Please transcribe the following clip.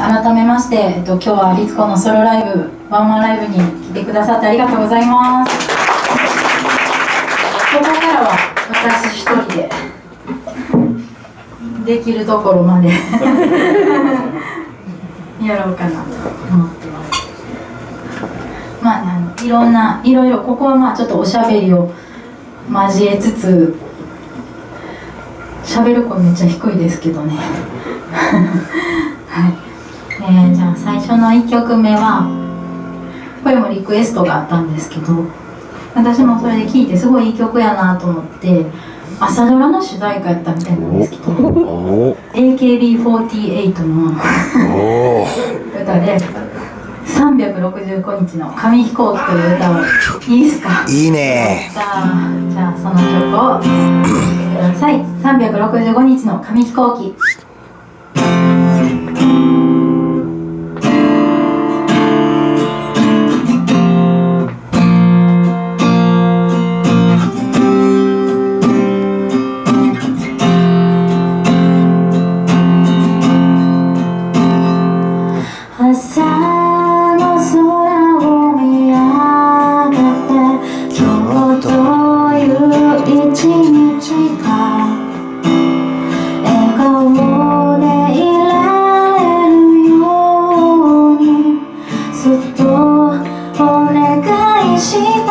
改めまして、えっと、今日は律子のソロライブワンマンライブに来てくださってありがとうございます。ここからは私一人でできるところまで やろうかなと思ってます。まあ、あのいろんないろいろここはまあちょっとおしゃべりを交えつつ喋る声めっちゃ低いですけどね。はい、えー、じゃあ最初の1曲目はこれもリクエストがあったんですけど私もそれで聴いてすごいいい曲やなと思って朝ドラの主題歌やったみたいなんですけど AKB48 の歌で365日の紙飛行機という歌をいいですか？いいね。じゃあじゃあその曲を聴いてください。365日の紙飛行機朝の空を見上げて今日という一日が笑顔でいられるようにそっとお願いした